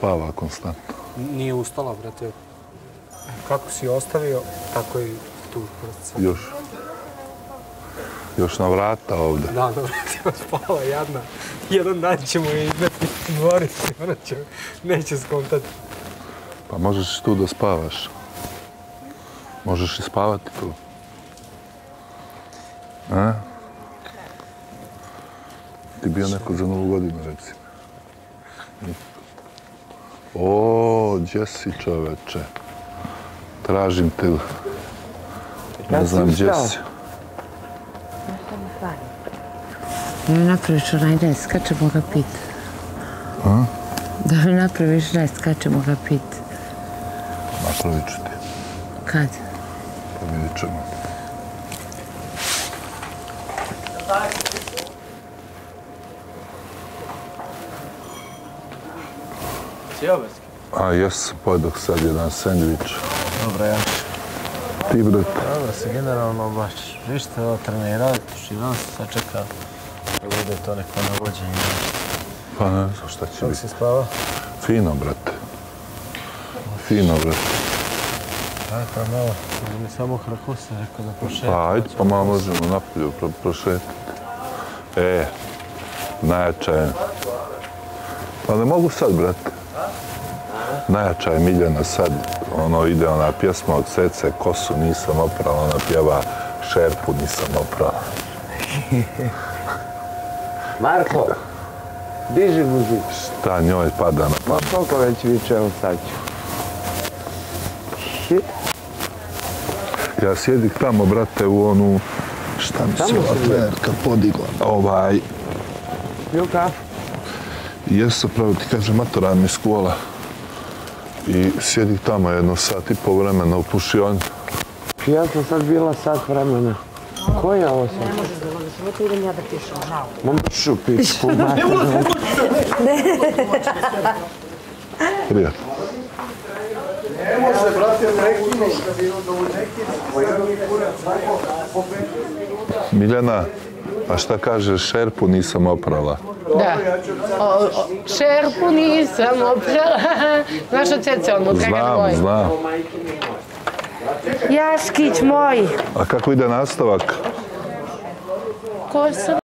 spava konstantno. Nije ustala, brate. Kako si ostavio, tako i tu. brate. Još. Još na vrata ovde. Da, da, brate, spala jadna. Jedan dan ćemo je izneti u dvoricu, ona će, neće skontati. Pa možeš i tu da spavaš. Možeš i spavati tu. A? Ti bio neko za novu godinu, reci. O, gdje si čoveče? Tražim te. Ne znam gdje si. Da mi napraviš onaj ne skačemo ga pit. Da mi napraviš ne skačemo ga pit. Napravit ću ti. Kad? Pa vidjet ćemo. Cijobarski. A jes, pojedok sad jedan sandvič. Dobro, ja. Ti, brat, Dobro se generalno baš. Ništa ovo trenira, širom se sačeka da bude to neko navođenje. pa ne znam šta će Kako biti. si spava? Fino, brate. Fino, brate. Aj, pa malo. Ili mi samo hrakusa rekao da pošetam. Pa ajde, pa malo možemo napolju pro, prošetati. E, najjača je. Pa ne mogu sad, brate. Najjača je Miljana sad. Ono, ide ona pjesma od Cece, kosu nisam oprala, ona pjeva šerpu nisam oprala. Marko, diži muziku. Šta njoj pada na pamet? Koliko već viče, evo sad ću. Ja sjedik tamo, brate, u onu... Šta mi se ova trenerka podigla? Ovaj, piju kafu. Jesu, pravo ti kažem, matoran mi škola. I sjedi tamo jedno sat i pol vremena u pušioni. Ja sam sad bila sat vremena. Ko je ovo sad? Ne možeš da logiš, ovo ti idem ja da pišem, žao. Ma mršu pičku, mater. Prijatno. Miljana, a šta kažeš, šerpu nisam oprala. Da. O, o, šerpu nisam oprala. Znaš od cece onu, kakav Znam, moj. znam. Jaškić moj. A kako ide nastavak? Ko sam